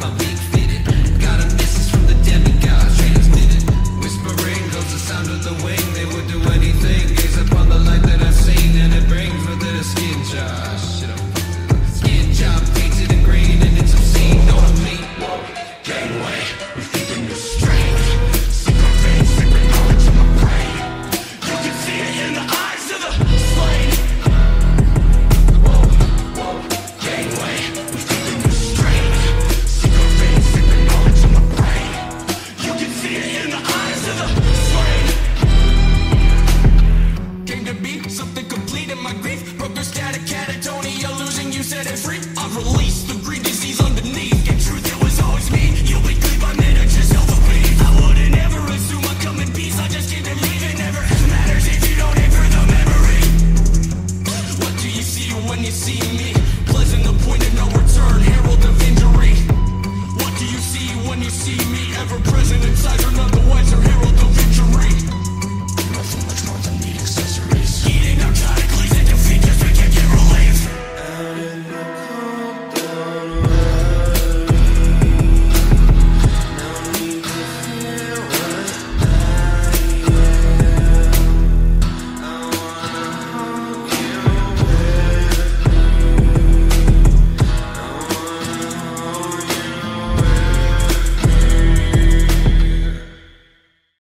Come on.